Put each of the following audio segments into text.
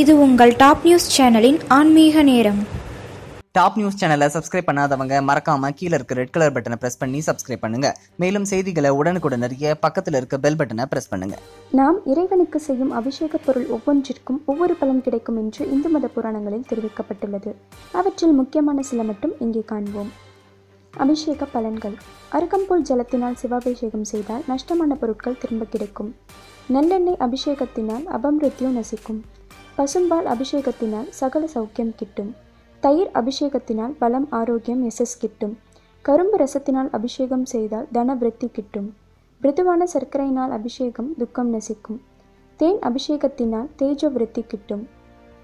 இது உங்கள் top news சேனலின் ஆன்மீக நேரம். டாப் நியூஸ் சேனலை சப்ஸ்கிரைப் பண்ணாதவங்க மறக்காம கீழே இருக்க ரெட் கலர் பட்டனை பிரஸ் பண்ணி சப்ஸ்கிரைப் பண்ணுங்க. மேலும் செய்திகளை உடனுக்குடன் அறிய பக்கத்துல இருக்க பெல் பட்டனை பிரஸ் பண்ணுங்க. நாம் இறைவனுக்கு செய்யும் அபிஷேக பொருள் ஒவ்வொன்றிற்கும் ஒவ்வொரு பலன் கிடைக்கும் என்று இந்து மத புராணங்களில் தெரிவிக்கப்பட்டுள்ளது. அவற்றில் முக்கியமான சில மட்டும் இங்கே காண்போம். அபிஷேக பலன்கள். அருகம்புல் ஜலத்தினால் சிவாபிஷேகம் செய்தால் நஷ்டமான பொருட்கள் திரும்ப கிடைக்கும். நல்லெண்ணெய் அபிஷேகத்தினால் அபமிருத்தியு நசிக்கும். பசும்பால் அபிஷேகத்தினால் சகல சௌக்கியம் கிட்டும். தயிர் அபிஷேகத்தினால் பலம் ஆரோக்கியம் எசஸ் கிட்டும். கரும்பு ரசத்தினால் அபிஷேகம் செய்தால் தனவிருத்தி கிட்டும். மிருதுவான சர்க்கரையினால் அபிஷேகம் துக்கம் நசிக்கும். தேன் அபிஷேகத்தினால் தேஜ விருத்தி கிட்டும்.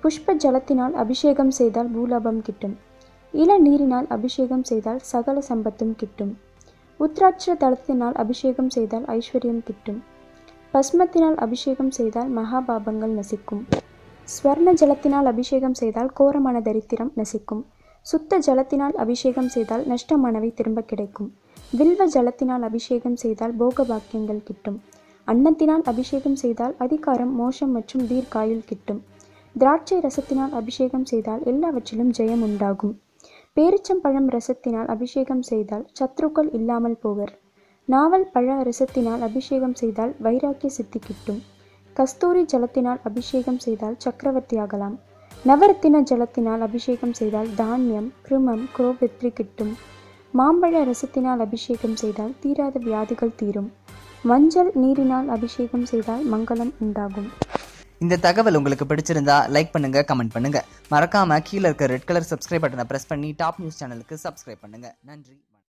புஷ்ப ஜலத்தினால் அபிஷேகம் செய்தால் பூலாபம் கிட்டும். இள நீரினால் அபிஷேகம் செய்தால் சகல சம்பத்தும் கிட்டும். உத்ராட்ச தளத்தினால் அபிஷேகம் செய்தால் ஐஸ்வர்யம் கிட்டும். பஸ்மத்தினால் அபிஷேகம் செய்தால் மகாபாபங்கள் நசிக்கும். ஸ்வர்ண ஜலத்தினால் அபிஷேகம் செய்தால் கோரமான தரித்திரம் நசிக்கும். சுத்த ஜலத்தினால் அபிஷேகம் செய்தால் நஷ்டமானவை திரும்ப கிடைக்கும். வில்வ ஜலத்தினால் அபிஷேகம் செய்தால் போக பாக்கியங்கள் கிட்டும். அன்னத்தினால் அபிஷேகம் செய்தால் அதிகாரம் மோஷம் மற்றும் தீர்காயுள் கிட்டும். திராட்சை ரசத்தினால் அபிஷேகம் செய்தால் எல்லாவற்றிலும் ஜெயம் உண்டாகும். பேரிச்சம்பழம் ரசத்தினால் அபிஷேகம் செய்தால் சத்ருக்கள் இல்லாமல் போவர். நாவல் பழ ரசத்தினால் அபிஷேகம் செய்தால் வைராக்கிய சித்தி கிட்டும். கஸ்தூரி ஜலத்தினால் அபிஷேகம் செய்தால் சக்கரவர்த்தியாகலாம். நவரத்தின ஜலத்தினால் அபிஷேகம் செய்தால் தானியம் கிருமம் குரோபெத்ரி கிட்டும். மாம்பழ ரசத்தினால் அபிஷேகம் செய்தால் தீராத வியாதிகள் தீரும். மஞ்சள் நீரினால் அபிஷேகம் செய்தால் மங்களம் உண்டாகும். இந்த தகவல் உங்களுக்கு பிடிச்சிருந்தா லைக் பண்ணுங்க கமெண்ட் பண்ணுங்க. மறக்காம கீழே இருக்க ரெட் கலர் சப்ஸ்கிரைப் பட்டனை பிரஸ் பண்ணி டாப் நியூஸ் சேனலுக்கு சப்ஸ்கிரைப் பண்ணுங்க. நன்றி.